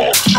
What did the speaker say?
fuck.